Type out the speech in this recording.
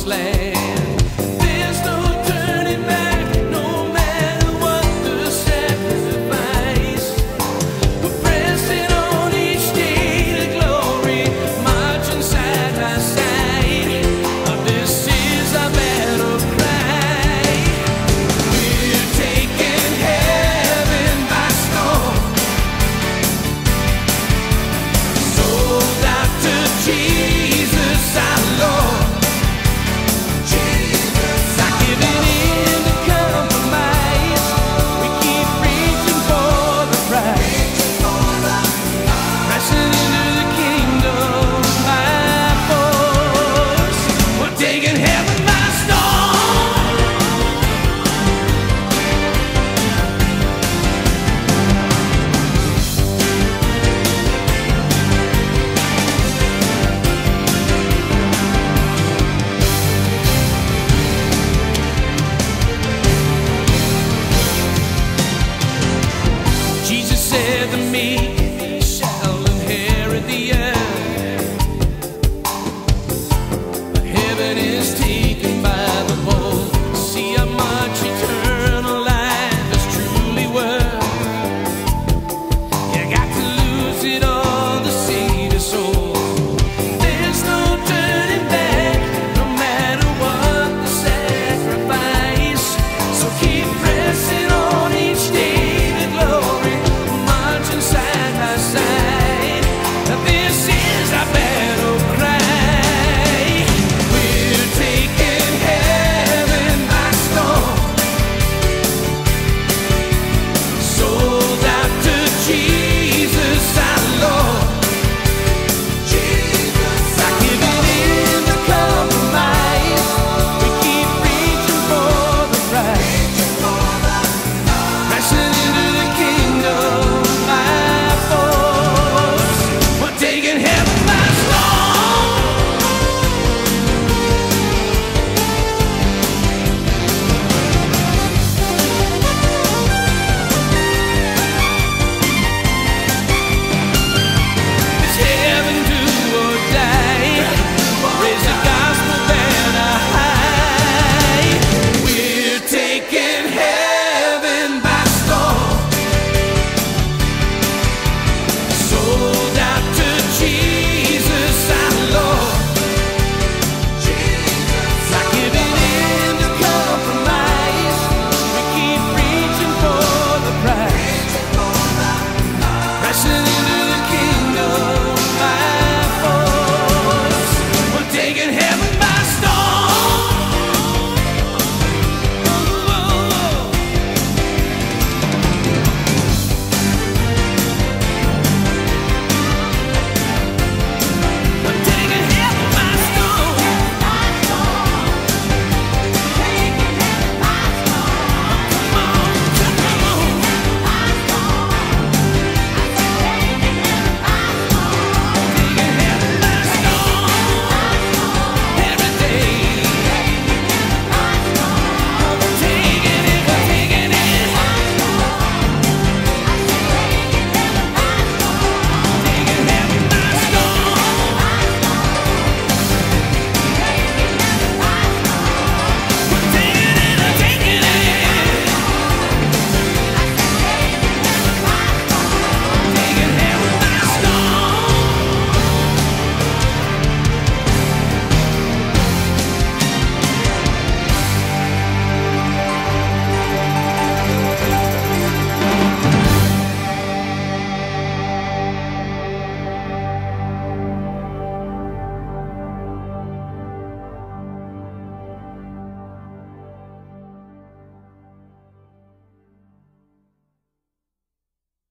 promised land. me.